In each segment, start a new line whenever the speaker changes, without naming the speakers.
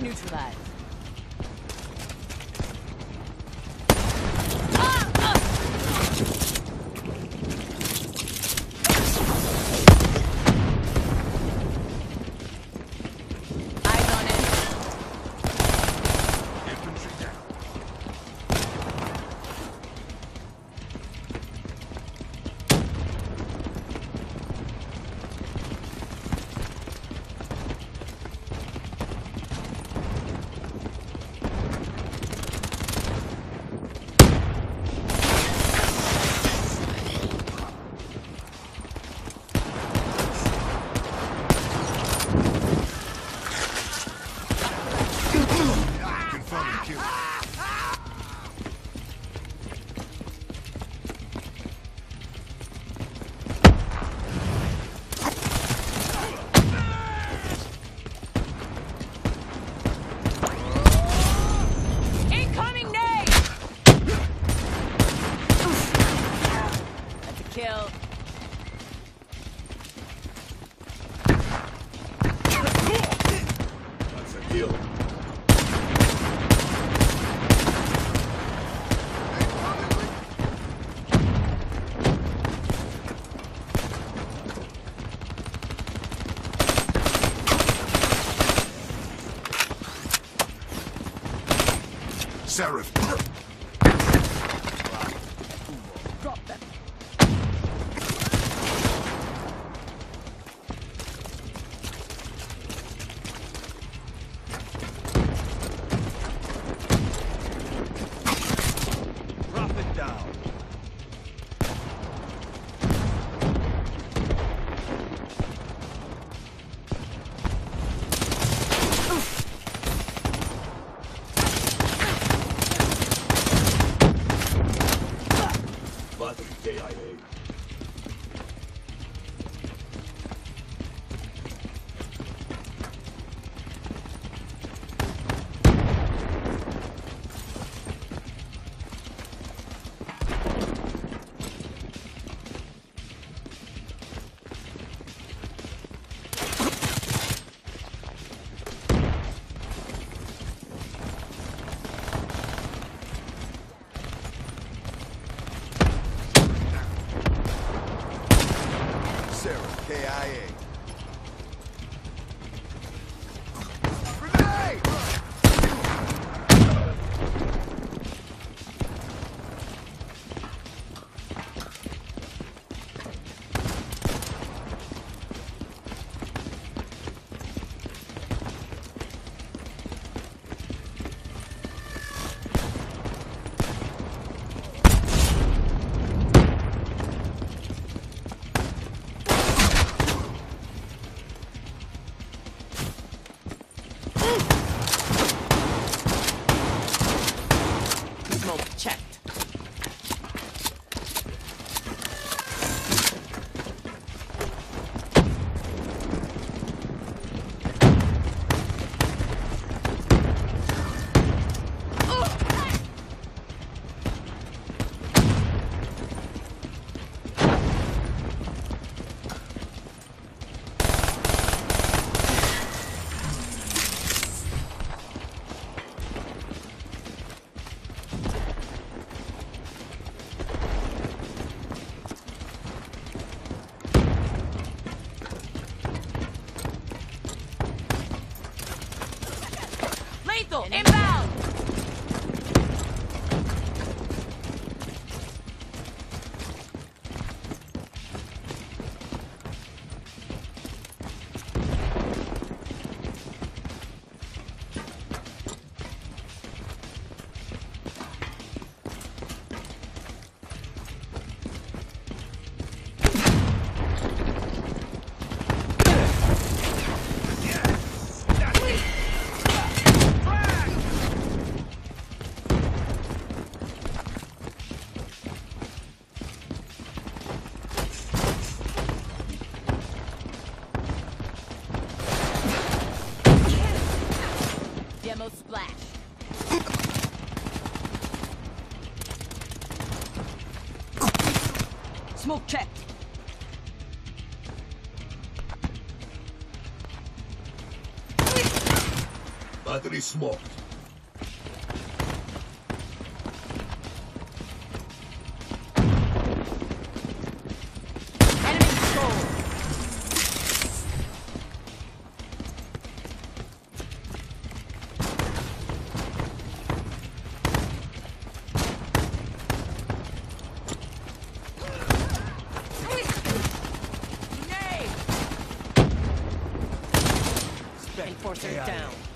Neutralized.
Kill. Seraph. Battery
Inbound! Smoke checked. Battery smoked.
Enforcer down.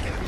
fire.